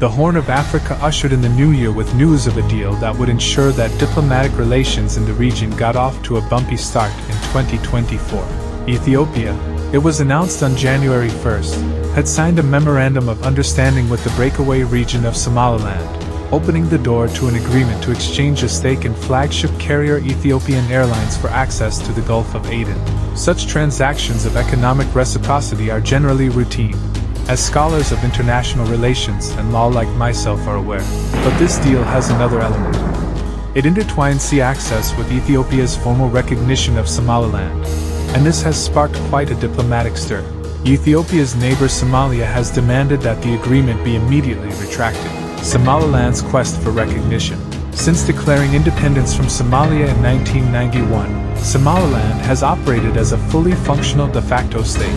The Horn of Africa ushered in the new year with news of a deal that would ensure that diplomatic relations in the region got off to a bumpy start in 2024. Ethiopia, it was announced on January 1st, had signed a memorandum of understanding with the breakaway region of Somaliland, opening the door to an agreement to exchange a stake in flagship carrier Ethiopian Airlines for access to the Gulf of Aden. Such transactions of economic reciprocity are generally routine, as scholars of international relations and law like myself are aware. But this deal has another element. It intertwines sea access with Ethiopia's formal recognition of Somaliland, and this has sparked quite a diplomatic stir. Ethiopia's neighbor Somalia has demanded that the agreement be immediately retracted. Somaliland's quest for recognition. Since declaring independence from Somalia in 1991, Somaliland has operated as a fully functional de facto state,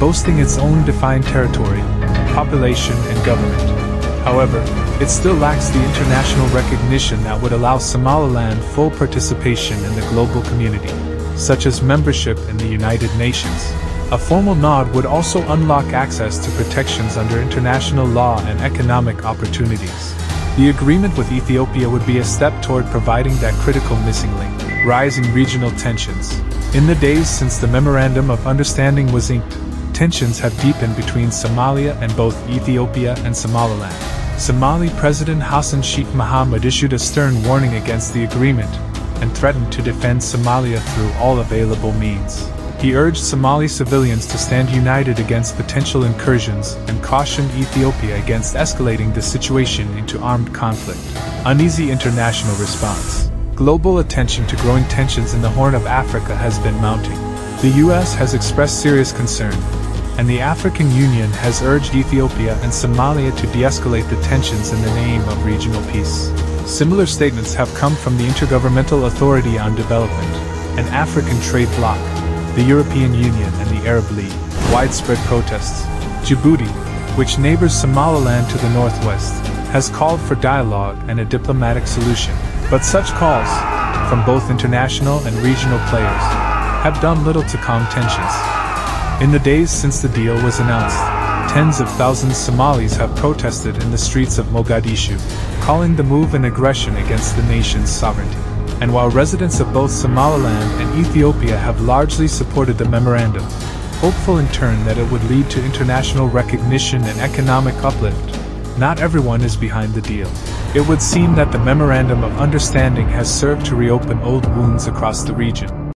boasting its own defined territory, population, and government. However, it still lacks the international recognition that would allow Somaliland full participation in the global community, such as membership in the United Nations. A formal nod would also unlock access to protections under international law and economic opportunities. The agreement with Ethiopia would be a step toward providing that critical missing link. Rising regional tensions. In the days since the Memorandum of Understanding was inked, tensions have deepened between Somalia and both Ethiopia and Somaliland. Somali President Hassan Sheikh Mohamud issued a stern warning against the agreement and threatened to defend Somalia through all available means. He urged Somali civilians to stand united against potential incursions and cautioned Ethiopia against escalating the situation into armed conflict. Uneasy international response. Global attention to growing tensions in the Horn of Africa has been mounting. The US has expressed serious concern, and the African Union has urged Ethiopia and Somalia to de escalate the tensions in the name of regional peace. Similar statements have come from the Intergovernmental Authority on Development, an African trade bloc, the European Union, and the Arab League. Widespread protests. Djibouti, which neighbors Somaliland to the northwest, has called for dialogue and a diplomatic solution. But such calls, from both international and regional players, have done little to calm tensions. In the days since the deal was announced, tens of thousands Somalis have protested in the streets of Mogadishu, calling the move an aggression against the nation's sovereignty and while residents of both Somaliland and Ethiopia have largely supported the memorandum, hopeful in turn that it would lead to international recognition and economic uplift, not everyone is behind the deal. It would seem that the Memorandum of Understanding has served to reopen old wounds across the region.